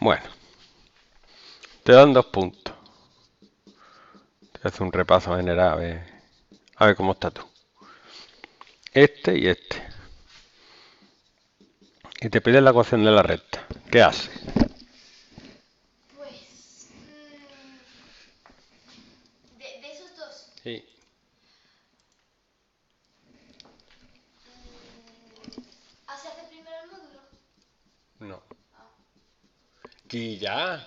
Bueno, te dan dos puntos. Te hace un repaso general a ver, a ver cómo estás tú. Este y este. Y te piden la ecuación de la recta. ¿Qué haces? Pues. mm, de, de esos dos. Sí. mm, ¿ah, ¿Se hace primero el módulo? No. Y ya.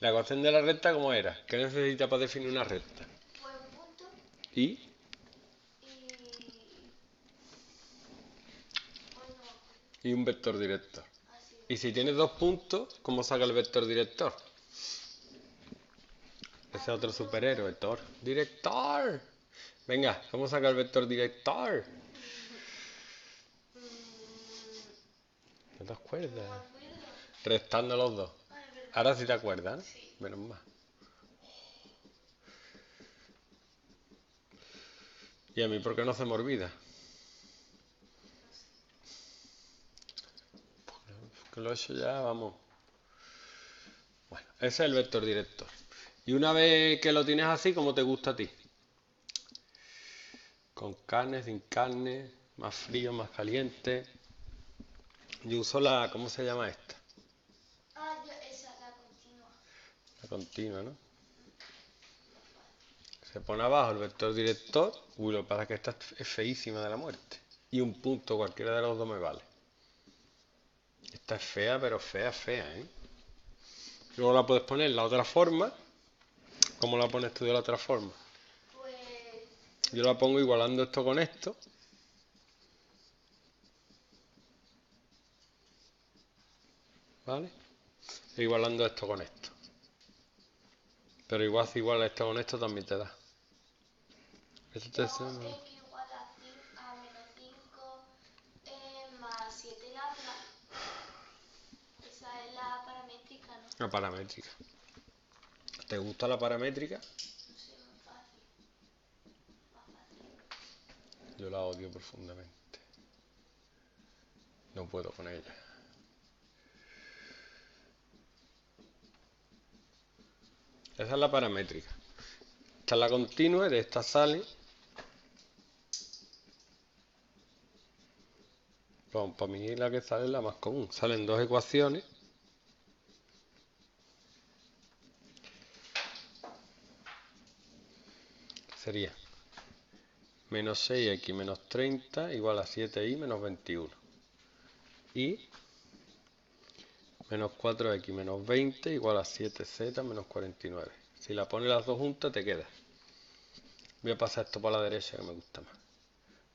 La ecuación de la recta, ¿cómo era? ¿Qué necesita para definir una recta? pues un punto Y y. Un vector director. Y si tienes dos puntos, ¿cómo saca el vector director? Ese otro superhéroe, Thor. ¡Director! Venga, ¿cómo saca el vector director? ¿No te acuerdas? Restando los dos. Ah. Ahora sí te acuerdas, ¿no? Sí. Menos mal. ¿Y a mí por qué no se me olvida? Que lo he hecho ya, vamos. Bueno, ese es el vector director. Y una vez que lo tienes así, ¿cómo te gusta a ti? Con carne, sin carne, más frío, más caliente. Yo uso la, ¿cómo se llama esta? Ah, yo, esa, la continua. La continua, ¿no? Se pone abajo el vector director. Uy, lo es que esta es feísima de la muerte. Y un punto, cualquiera de los dos me vale. Esta es fea, pero fea, fea, ¿eh? Luego la puedes poner la otra forma. ¿Cómo la pones tú de la otra forma? Pues. Yo la pongo igualando esto con esto. ¿Vale? E igualando esto con esto. Pero igual si igual esto con esto también te da. Esto te Dos suena- x igual a, cin- a menos 5 más 7 lambda. Esa es la paramétrica, ¿no? La paramétrica. ¿Te gusta la paramétrica? No sé, muy fácil. Más fácil. Yo la odio profundamente. No puedo con ella. Esa es la paramétrica. Esta es la continua de esta sale. Bueno, para mí la que sale es la más común. Salen dos ecuaciones. Sería menos 6x menos 30 igual a 7y menos 21. Y menos 4x menos 20 igual a 7z menos 49. Si la pones las dos juntas te queda. Voy a pasar esto para la derecha que me gusta más.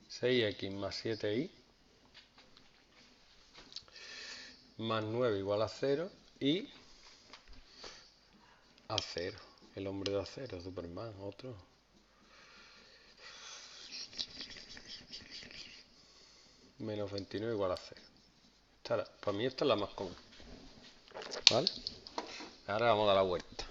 6x más 7y más 9 igual a 0 y a 0. El hombre de acero, Superman, otro. menos 29 igual a 0. Esta era- para mí esta es la más común. ¿Vale? Ahora vamos a dar la vuelta.